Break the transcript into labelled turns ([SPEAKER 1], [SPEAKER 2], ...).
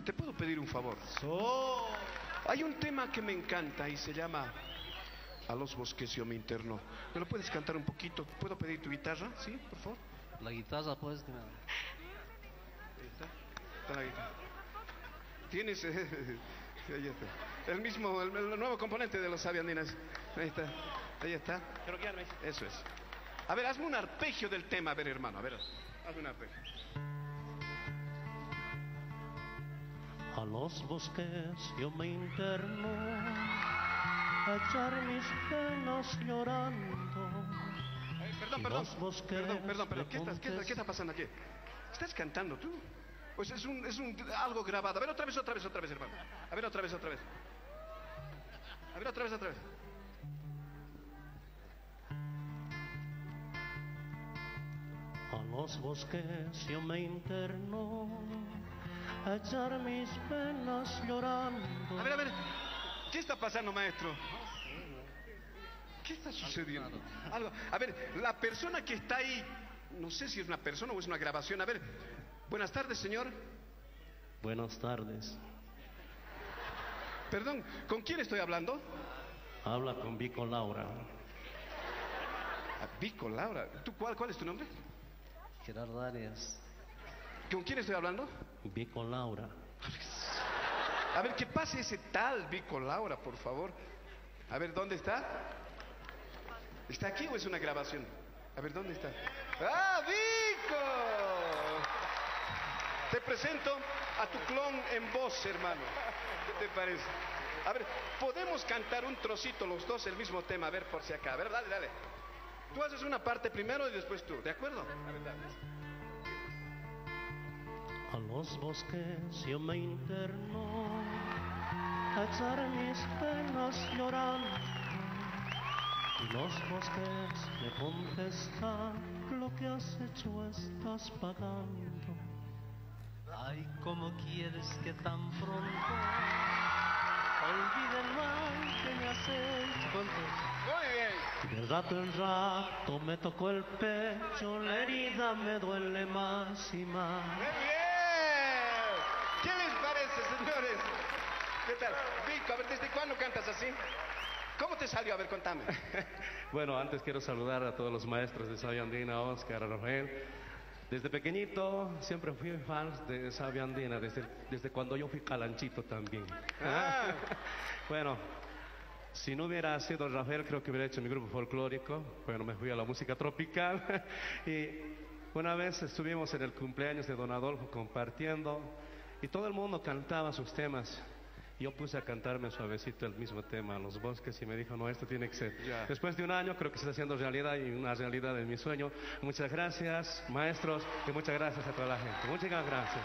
[SPEAKER 1] ¿Te puedo pedir un favor? Hay un tema que me encanta y se llama A los bosques yo me interno. ¿Me lo puedes cantar un poquito? ¿Puedo pedir tu guitarra? ¿Sí, por favor?
[SPEAKER 2] La guitarra, pues.
[SPEAKER 1] Ahí está. Está la guitarra. Tienes... ahí está. El mismo, el, el nuevo componente de los sabiandinas. Ahí está. Ahí está. Eso es. A ver, hazme un arpegio del tema, a ver, hermano, a ver. Hazme un arpegio.
[SPEAKER 2] A los bosques yo me interno, a echar mis penas llorando.
[SPEAKER 1] Eh, perdón, perdón. Perdón, perdón, perdón. ¿Qué, estás- qué está- qué está pasando aquí? ¿Estás cantando tú? Pues es un, es un algo grabado. A ver, otra vez, otra vez, otra vez, hermano. A ver, otra vez, otra vez. A ver, otra vez, otra vez.
[SPEAKER 2] A los bosques yo me interno, echar mis penas llorando.
[SPEAKER 1] A ver, a ver. ¿Qué está pasando, maestro? ¿Qué está sucediendo? Algo. A ver, la persona que está ahí, no sé si es una persona o es una grabación. A ver, buenas tardes, señor.
[SPEAKER 2] Buenas tardes.
[SPEAKER 1] Perdón, ¿con quién estoy hablando?
[SPEAKER 2] Habla con Vico Laura.
[SPEAKER 1] Ah, Vico, Laura. ¿Tú cuál, cuál es tu nombre?
[SPEAKER 2] Gerardo Arias.
[SPEAKER 1] ¿Con quién estoy hablando?
[SPEAKER 2] Vico Laura.
[SPEAKER 1] A ver, que pase ese tal Vico Laura, por favor. A ver, ¿dónde está? ¿Está aquí o es una grabación? A ver, ¿dónde está? ¡Ah, Vico! Te presento a tu clon en voz, hermano. ¿Qué te parece? A ver, podemos cantar un trocito los dos el mismo tema, a ver por si acá. A ver, dale, dale. Tú haces una parte primero y después tú, ¿de acuerdo? A ver.
[SPEAKER 2] A los bosques yo me interno, a echar mis penas llorando. Y los bosques me contestan, lo que has hecho estás pagando. Ay, ¿cómo quieres que tan pronto olvide el mal que me has hecho?
[SPEAKER 1] Muy bien.
[SPEAKER 2] De rato en rato me tocó el pecho, la herida me duele más y más.
[SPEAKER 1] ¡Muy bien! ¿Qué les parece, señores? ¿Qué tal? Vico, a ver, ¿desde cuándo cantas así? ¿Cómo te salió? A ver, contame.
[SPEAKER 3] Bueno, antes quiero saludar a todos los maestros de Sabia Andina, Oscar, Rafael. Desde pequeñito siempre fui fan de Sabia Andina, desde, desde cuando yo fui calanchito también.
[SPEAKER 1] Ah.
[SPEAKER 3] bueno, si no hubiera sido Rafael, creo que hubiera hecho mi grupo folclórico. Bueno, me fui a la música tropical. y una vez estuvimos en el cumpleaños de Don Adolfo compartiendo y todo el mundo cantaba sus temas. Yo puse a cantarme suavecito el mismo tema, Los Bosques, y me dijo, no, esto tiene que ser. Después de un año creo que se está haciendo realidad y una realidad de mi sueño. Muchas gracias, maestros, y muchas gracias a toda la gente. Muchas gracias.